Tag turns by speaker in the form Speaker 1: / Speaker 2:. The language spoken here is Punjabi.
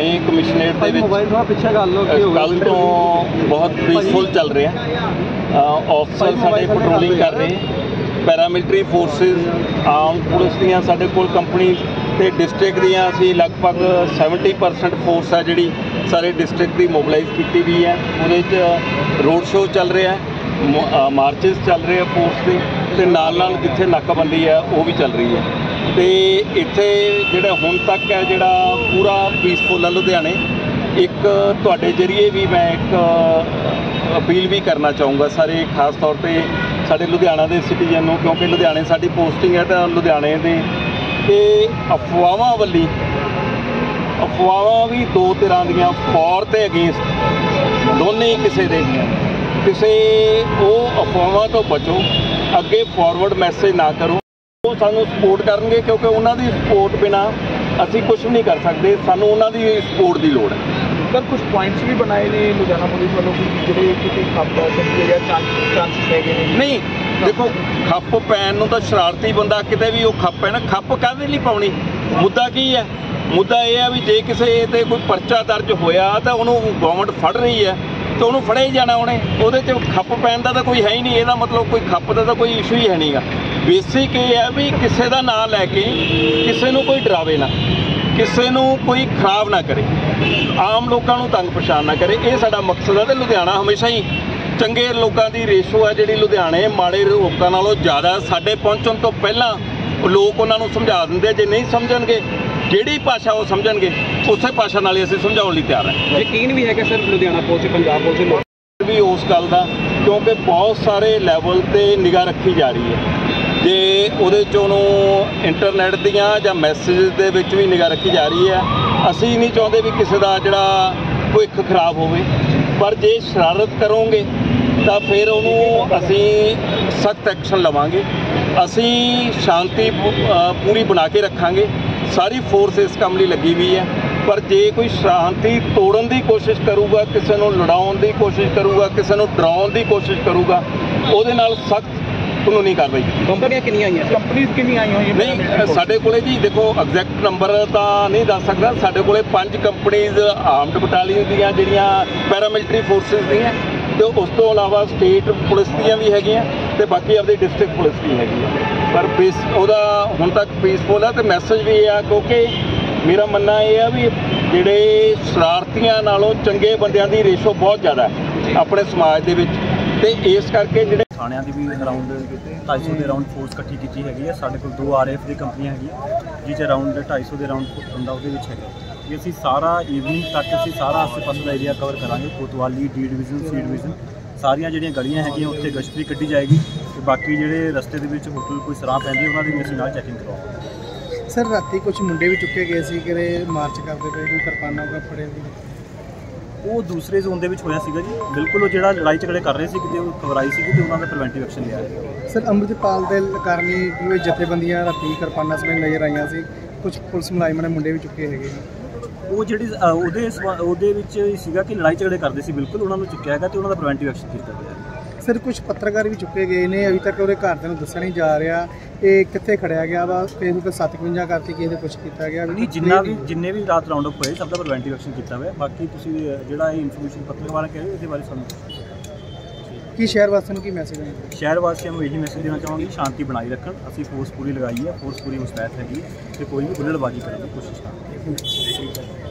Speaker 1: ਲੁਧਿਆਣੇ ਕਮਿਸ਼ਨਰੇਟ ਦੇ ਵਿੱਚ
Speaker 2: ਮੋਬਾਈਲ ਥੋੜਾ ਪਿੱਛੇ ਕੀ ਹੋ ਗਿਆ
Speaker 1: ਕੱਲ ਤੋਂ ਬਹੁਤ ਪੀਸਫੁਲ ਚੱਲ ਰਿਹਾ। ਆਫਸਰ ਸਾਡੇ ਪੈਟਰੋਲਿੰਗ ਕਰ ਰਹੇ ਪੈਰਾਮਿਲਟਰੀ ਫੋਰਸਿਸ ਆਰਮ ਪੁਲਿਸ ਦੀਆਂ ਸਾਡੇ ਕੋਲ ਕੰਪਨੀ ਤੇ ਡਿਸਟ੍ਰਿਕਟ ਦੀਆਂ ਅਸੀਂ ਲਗਭਗ 70% ਫੋਰਸ ਆ ਜਿਹੜੀ ਸਾਰੇ ਡਿਸਟ੍ਰਿਕਟ ਦੀ ਮੋਬਿਲਾਈਜ਼ ਕੀਤੀ ਵੀ ਹੈ। ਉਹਦੇ 'ਚ ਰੋਡ ਸ਼ੋਅ ਚੱਲ ਰਿਹਾ ਮਾਰਚਸ ਚੱਲ ਰਹੇ ਆ ਫੋਰਸ ਦੇ। ਤੇ ਨਾਲ ਨਾਲ ਜਿੱਥੇ ਨਾਕਾਬੰਦੀ ਹੈ ਉਹ ਵੀ ਚੱਲ ਰਹੀ ਹੈ। ਤੇ ਇੱਥੇ ਜਿਹੜਾ ਹੁਣ ਤੱਕ ਹੈ ਜਿਹੜਾ ਪੂਰਾ ਪੀਸਫੁਲ ਹੈ ਲੁਧਿਆਣੇ, ਇੱਕ ਤੁਹਾਡੇ ਜਰੀਏ ਵੀ ਮੈਂ ਇੱਕ ਅਪੀਲ ਵੀ ਕਰਨਾ ਚਾਹੂੰਗਾ ਸਾਰੇ, ਖਾਸ ਤੌਰ ਤੇ ਸਾਡੇ ਲੁਧਿਆਣਾ ਦੇ ਸਿਟੀਜ਼ਨ ਨੂੰ, ਕਿਉਂਕਿ ਲੁਧਿਆਣੇ ਸਾਡੀ ਪੋਸਟਿੰਗ ਹੈ ਤਾਂ ਲੁਧਿਆਣੇ ਦੇ। ਤੇ ਅਫਵਾਹਾਂ ਵੱਲੀ, ਅਫਵਾਹਾਂ ਵੀ ਦੋ ਤਰ੍ਹਾਂ ਦੀਆਂ, ਫੌਰ ਤੇ ਅਗੇਂਸਟ ਦੋਨੇ ਕਿਸੇ ਦੇ। ਕਿਸੇ ਉਹ ਅਫਵਾਹਾਂ ਤੋਂ ਬਚੋ, ਅੱਗੇ ਫਾਰਵਰਡ ਮੈਸੇਜ ਨਾ ਕਰੋ ਉਹ ਸਾਨੂੰ ਸਪੋਰਟ ਕਰਨਗੇ ਕਿਉਂਕਿ ਉਹਨਾਂ ਦੀ ਸਪੋਰਟ ਬਿਨਾ ਅਸੀਂ ਕੁਝ ਵੀ ਨਹੀਂ ਕਰ ਸਕਦੇ। ਸਾਨੂੰ ਉਹਨਾਂ ਦੀ ਸਪੋਰਟ ਦੀ ਲੋੜ ਹੈ।
Speaker 2: ਸਰ ਕੁਝ ਪੁਆਇੰਟਸ ਵੀ ਬਣਾਏ ਨੇ ਲੁਧਿਆਣਾ ਪੁਲਿਸ ਵੱਲੋਂ ਕਿ ਜਿਹੜੇ ਕਿਤੇ ਖਾਪਾ ਸਕਦੇ ਜਾਂ ਚਾਂਸਸ ਹੈਗੇ ਨੇ?
Speaker 1: ਨਹੀਂ ਦੇਖੋ ਖੱਪ ਪੈਣ ਨੂੰ ਤਾਂ ਸ਼ਰਾਰਤੀ ਬੰਦਾ ਕਿਤੇ ਵੀ ਉਹ ਖੱਪ ਹੈ ਨਾ। ਖੱਪ ਕਾਹਦੇ ਲਈ ਪਾਉਣੀ? ਮੁੱਦਾ ਕੀ ਹੈ? ਮੁੱਦਾ ਇਹ ਹੈ ਵੀ ਜੇ ਕਿਸੇ ਤੇ ਕੋਈ ਪਰਚਾ ਦਰਜ ਹੋਇਆ ਤਾਂ ਉਹਨੂੰ ਗਵਰਨਮੈਂਟ ਫੜ ਰਹੀ ਹੈ ਤਾਂ ਉਹਨੂੰ ਫੜਿਆ ਹੀ ਜਾਣਾ ਉਹਨੇ। ਉਹਦੇ 'ਚ ਖੱਪ ਪੈਣ ਦਾ ਤਾਂ ਕੋਈ ਹੈ ਹੀ ਨਹੀਂ। ਇਹਦਾ ਮਤਲਬ ਕੋਈ ਖੱਪ ਦਾ ਤਾਂ ਕੋਈ ਇਸ਼ੂ ਹੀ ਹੈ ਨਹੀਂਗਾ ਬੇਸਿਕ ਇਹ ਹੈ ਵੀ ਕਿਸੇ ਦਾ ਨਾਂ ਲੈ ਕੇ ਕਿਸੇ ਨੂੰ ਕੋਈ ਡਰਾਵੇ ਨਾ ਕਿਸੇ ਨੂੰ ਕੋਈ ਖਰਾਬ ਨਾ ਕਰੇ। ਆਮ ਲੋਕਾਂ ਨੂੰ ਤੰਗ ਪਰੇਸ਼ਾਨ ਨਾ ਕਰੇ। ਇਹ ਸਾਡਾ ਮਕਸਦ ਹੈ ਤੇ ਲੁਧਿਆਣਾ ਹਮੇਸ਼ਾ ਹੀ ਚੰਗੇ ਲੋਕਾਂ ਦੀ ਰੇਸ਼ੋ ਹੈ ਜਿਹੜੀ ਲੁਧਿਆਣੇ ਮਾੜੇ ਲੋਕਾਂ ਨਾਲੋਂ ਜ਼ਿਆਦਾ ਸਾਡੇ ਪਹੁੰਚਣ ਤੋਂ ਪਹਿਲਾਂ ਲੋਕ ਉਹਨਾਂ ਨੂੰ ਸਮਝਾ ਦਿੰਦੇ। ਜੇ ਨਹੀਂ ਸਮਝਣਗੇ ਜਿਹੜੀ ਭਾਸ਼ਾ ਉਹ ਸਮਝਣਗੇ ਉਸੇ ਭਾਸ਼ਾ ਨਾਲ ਹੀ ਅਸੀਂ ਸਮਝਾਉਣ ਲਈ ਤਿਆਰ ਹਾਂ
Speaker 2: ਯਕੀਨ ਵੀ ਹੈਗਾ sir Ludhiana police Punjab police ਲੋਕ?
Speaker 1: ਵੀ ਉਸ ਗੱਲ ਦਾ ਕਿਉਂਕਿ ਬਹੁਤ ਸਾਰੇ ਲੈਵਲ ਤੇ ਨਿਗਾਹ ਰੱਖੀ ਜਾ ਰਹੀ ਹੈ। ਜੇ ਉਹਦੇ ਚ ਉਹਨੂੰ ਇੰਟਰਨੈਟ ਦੀਆਂ ਜਾਂ ਮੈਸੇਜ ਦੇ ਵਿੱਚ ਵੀ ਨਿਗਾਹ ਰੱਖੀ ਜਾ ਰਹੀ ਹੈ, ਅਸੀਂ ਨਹੀਂ ਚਾਹੁੰਦੇ ਵੀ ਕਿਸੇ ਦਾ ਜਿਹੜਾ ਭਵਿੱਖ ਖਰਾਬ ਹੋਵੇ। ਪਰ ਜੇ ਸ਼ਰਾਰਤ ਕਰੋਗੇ, ਤਾਂ ਫਿਰ ਉਹਨੂੰ ਅਸੀਂ ਸਖਤ ਐਕਸ਼ਨ ਲਵਾਂਗੇ। ਅਸੀਂ ਸ਼ਾਂਤੀ ਪੂਰੀ ਬਣਾ ਕੇ ਰੱਖਾਂਗੇ। ਸਾਰੀ ਫੋਰਸ ਇਸ ਕੰਮ ਲਈ ਲੱਗੀ ਹੋਈ ਹੈ। ਪਰ ਜੇ ਕੋਈ ਸ਼ਾਂਤੀ ਤੋੜਨ ਦੀ ਕੋਸ਼ਿਸ਼ ਕਰੂਗਾ, ਕਿਸੇ ਨੂੰ ਲੜਾਉਣ ਦੀ ਕੋਸ਼ਿਸ਼ ਕਰੂਗਾ, ਕਿਸੇ ਨੂੰ ਡਰਾਉਣ ਦੀ ਕੋਸ਼ਿਸ਼ ਕਰੂਗਾ, ਉਹਦੇ ਨਾਲ ਸਖਤ ਕਾਨੂੰਨੀ ਕਾਰਵਾਈ ਕੀਤੀ।
Speaker 2: ਕੰਪਨੀਆਂ ਕਿੰਨੀਆਂ ਆਈਆਂ? ਕੰਪਨੀਆਂ ਕਿੰਨੀਆਂ ਆਈਆਂ ਹੋਈਆਂ?
Speaker 1: ਨਹੀਂ ਸਾਡੇ ਕੋਲੇ ਜੀ ਦੇਖੋ ਐਗਜ਼ੈਕਟ ਨੰਬਰ ਤਾਂ ਨਹੀਂ ਦੱਸ ਸਕਦਾ। ਸਾਡੇ ਕੋਲੇ ਪੰਜ ਕੰਪਨੀਆਂ ਆਰਮਡ ਬਟਾਲੀਅਨ ਦੀਆਂ ਜਿਹੜੀਆਂ ਪੈਰਾਮਿਲਟਰੀ ਫੋਰਸਿਸ ਦੀਆਂ ਤੇ ਉਸ ਤੋਂ ਇਲਾਵਾ ਸਟੇਟ ਪੁਲਿਸ ਦੀਆਂ ਵੀ ਹੈਗੀਆਂ ਤੇ ਬਾਕੀ ਆਪਣੀ ਡਿਸਟ੍ਰਿਕਟ ਪੁਲਿਸ ਦੀ ਹੈਗੀ ਆ ਪਰ ਬੇਸ ਉਹਦਾ ਹੁਣ ਤੱਕ ਪੀਸਫੁਲ ਹੈ ਤੇ ਮੈਸੇਜ ਵੀ ਇਹ ਆ ਕਿਉਂਕਿ ਮੇਰਾ ਮੰਨਣਾ ਇਹ ਆ ਵੀ ਜਿਹੜੇ ਸ਼ਰਾਰਤੀਆਂ ਨਾਲੋਂ ਚੰਗੇ ਬੰਦਿਆਂ ਦੀ ਰੇਸ਼ੋ ਬਹੁਤ ਜ਼ਿਆਦਾ ਹੈ ਆਪਣੇ ਸਮਾਜ ਦੇ ਵਿੱਚ। ਤੇ ਇਸ ਕਰਕੇ ਜਿਹੜੇ
Speaker 3: ਥਾਣਿਆਂ ਦੀ ਵੀ ਅਰਾਊਂਡ 250 ਦੇ ਅਰਾਊਂਡ ਫੋਰਸ ਇਕੱਠੀ ਕੀਤੀ ਹੈਗੀ ਹੈ। ਸਾਡੇ ਕੋਲ ਦੋ ਆਰਐਫ ਦੀ ਕੰਪਨੀਆਂ ਹੈਗੀਆਂ ਜਿਹ 'ਚ ਅਰਾਊਂਡ 250 ਦੇ ਅਰਾਊਂਡ ਬੰਦਾ ਉਹਦੇ ਵਿੱਚ ਹੈਗਾ। ਵੀ ਅਸੀਂ ਸਾਰਾ ਈਵਨਿੰਗ ਤੱਕ ਅਸੀਂ ਸਾਰਾ ਆਸ-ਪਾਸ ਦਾ ਏਰੀਆ ਕਵਰ ਕਰਾਂਗੇ ਕੋਤਵਾਲੀ ਡੀ ਡਿਵੀਜ਼ਨ ਸੀ ਡਿਵੀਜ਼ਨ ਸਾਰੀਆਂ ਜਿਹੜੀਆਂ ਗਲੀਆਂ ਹੈਗੀਆਂ ਉੱਥੇ ਗਸ਼ਤ ਵੀ ਕੱਢੀ ਜਾਏਗੀ ਤੇ ਬਾਕੀ ਜਿਹੜੇ ਰਸਤੇ ਦੇ ਵਿੱਚ ਹੋਟਲ ਕੋਈ ਸਰਾਹ ਪੈਂਦੀ ਉਹਨਾਂ ਦੀ ਵੀ ਅਸੀਂ ਨਾਲ ਚੈਕਿੰਗ ਕਰਵਾਵਾਂਗੇ।
Speaker 4: ਸਰ ਰਾਤੀ ਕੁਝ ਮੁੰਡੇ ਵੀ ਚੁੱਕੇ ਗਏ ਸੀ ਕਿਰੇ ਮਾਰਚ ਕਰਦੇ ਪਏ ਕੋਈ ਕਿਰਪਾਨਾਂ ਵਗੈਰਾ ਫੜੇ ਵੀ
Speaker 3: ਉਹ ਦੂਸਰੇ ਜ਼ੋਨ ਦੇ ਵਿੱਚ ਹੋਇਆ ਸੀਗਾ ਜੀ। ਬਿਲਕੁਲ ਉਹ ਜਿਹੜਾ ਲੜਾਈ ਝਗੜੇ ਕਰ ਰਹੇ ਸੀ ਕਿਤੇ ਉਹ ਖਬਰ ਆਈ ਸੀ ਕਿ ਉਹਨਾਂ ਦਾ ਪ੍ਰੀਵੈਂਟਿਵ ਐਕਸ਼ਨ ਲਿਆ।
Speaker 4: ਸਰ ਅੰਮ੍ਰਿਤਪਾਲ ਦੇ ਕਾਰਨੀ ਜਿਵੇਂ ਜਥੇਬੰਦੀਆਂ ਰਾਤੀ ਕਿਰਪਾਨਾਂ ਸਮੇਤ ਨਜ਼ਰ ਆਈਆਂ ਸੀ। ਕੁਝ ਪੁਲਿਸ ਮੁਲਾਜ਼ਮਾਂ ਨੇ ਮੁੰਡੇ ਵੀ ਚੁੱਕੇ ਹੈਗੇ
Speaker 3: ਉਹ ਜਿਹੜੀ ਉਹਦੇ ਉਹਦੇ ਵਿੱਚ ਸੀਗਾ ਕਿ ਲੜਾਈ ਝਗੜੇ ਕਰਦੇ ਸੀ ਬਿਲਕੁਲ ਉਹਨਾਂ ਨੂੰ ਚੁੱਕਿਆ ਹੈਗਾ ਤੇ ਉਹਨਾਂ ਦਾ ਪ੍ਰੀਵੈਂਟਿਵ ਐਕਸ਼ਨ ਕੀਤਾ ਗਿਆ।
Speaker 4: ਸਰ ਕੁਝ ਪੱਤਰਕਾਰ ਵੀ ਚੁੱਕੇ ਗਏ ਨੇ ਅਭੀ ਤੱਕ ਉਹਦੇ ਘਰਦਿਆਂ ਨੂੰ ਦੱਸਿਆ ਨਹੀਂ ਜਾ ਰਿਹਾ। ਇਹ ਕਿੱਥੇ ਖੜਿਆ ਗਿਆ ਵਾ? ਫੇਸਬੁੱਕ 57 ਕਰਤੀ ਕਿਸੇ ਦੇ ਕੁਝ ਕੀਤਾ ਗਿਆ।
Speaker 3: ਨਹੀਂ ਜਿੰਨਾ ਵੀ ਜਿੰਨੇ ਵੀ ਰਾਤ ਰਾਉਂਡ ਅਪ ਹੋਏ ਸਭ ਦਾ ਪ੍ਰੀਵੈਂਟਿਵ ਐਕਸ਼ਨ ਕੀਤਾ ਹੋਇਆ। ਬਾਕੀ ਤੁਸੀਂ ਜਿਹੜਾ ਇਹ ਇਨਫੋਰਮੇਸ਼ਨ ਪੱਤਰਕਾਰ ਕਹਿ ਰਹੇ ਹੋ, ਇਹਦੇ ਬਾਰੇ ਸਾਨੂੰ
Speaker 4: ਕੀ ਸ਼ਹਿਰ ਵਾਸੀਆਂ ਨੂੰ ਕੀ ਮੈਸੇਜ ਹੈ
Speaker 3: ਸ਼ਹਿਰ ਵਾਸੀਆਂ ਨੂੰ ਇਹੀ ਮੈਸੇਜ ਦੇਣਾ ਚਾਹਾਂਗੇ ਸ਼ਾਂਤੀ ਬਣਾਈ ਰੱਖਣ। ਅਸੀਂ ਫੋਰਸ ਪੂਰੀ ਲਗਾਈ ਹੈ ਫੋਰਸ ਪੂਰੀ ਮੁਸਤੈਦ ਹੈਗੀ ਹੈ। ਤੇ ਕੋਈ ਵੀ ਹੁੱਲੜਬਾਜ਼ੀ ਕਰਨ ਦੀ ਕੋਸ਼ਿਸ਼ ਨਾ ਕਰੇ।